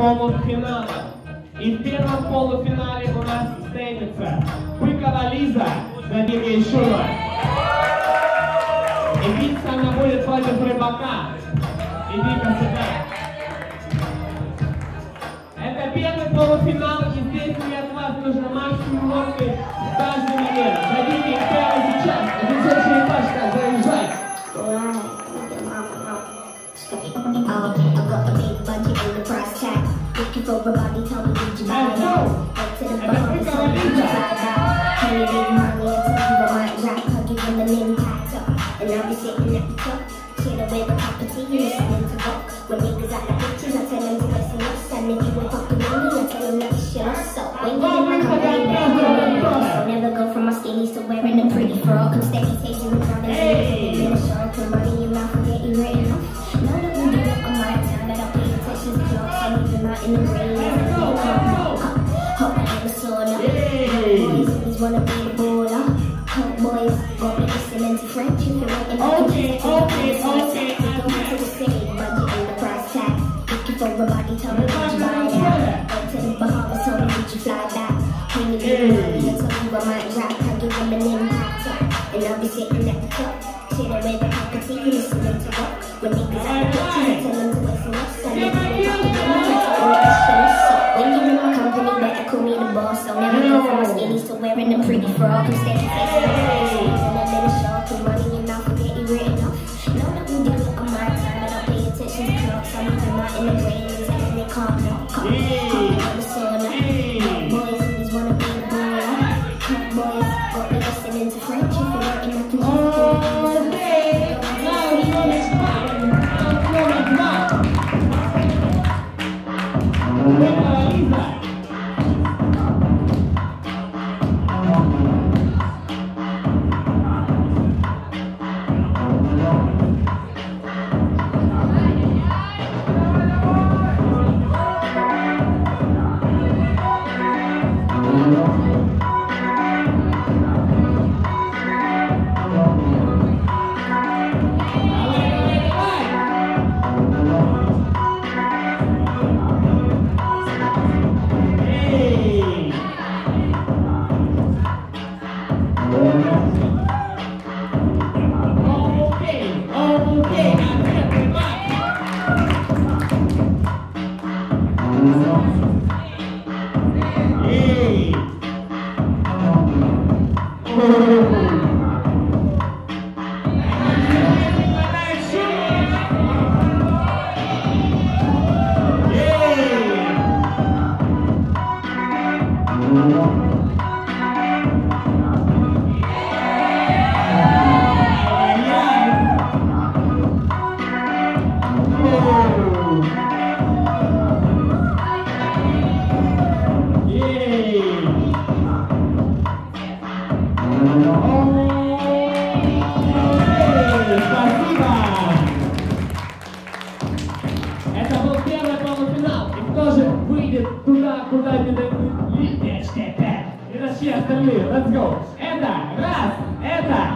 полуфинала. И в первом полуфинале у нас встретится Быкова Лиза, Забега Шура. И биться она будет против Рыбака. Иди-ка сюда. Это первый полуфинал, и здесь мне от вас нужно максимум лодки с каждой неделе. Забейте прямо сейчас. Офицерская пачка, заезжай. Um, A body, tell me did you buy it? Up to the bottom, so did you buy that? Can you leave money and tell you I might rap? I'll give them an impact up. And I'll be sitting at the top. Chilling with a cup of tea, listening to rock. When niggas at the pictures, I tell them to up. And if you ain't fucking with me, I tell them that shit up. So when you in my company, then you know the boss. I'll never go from my skinnies to wearing a pretty frock. I'm steady tasting and drowning Hey. in the shark. Put money in your mouth and get you written off. Know that we do it on my time, that I pay attention to clocks. I'm out in the wanna be the baller. Hot boys, got me listening to French. If waiting, I can Okay, okay, take it. okay, Go to the city, budget and the price tag. Looking for a body, tell me would you buy that? Go to the Bahamas, tell me would you fly back? You give me money and tell you I might rap? I'll give them an impact up. And I'll be sitting at the top. Chilling with a cup of tea, listening to rock. When niggas the I tell them to from my skinnies to wearing a pretty frock. I'm facing the race. And I'm in a shop, put money in mouth and get you written off. Know that we do it on my time, and I pay attention to clocks. I'm even out in the rain, and they can't in the sauna. Hot boys always wanna be the baller. Hot boys got me listening to French. If you're waiting, I can Thank Спасибо! Это был первый полуфинал. И кто же выйдет туда, куда не дают? И все остальные. Let's go. Это раз, это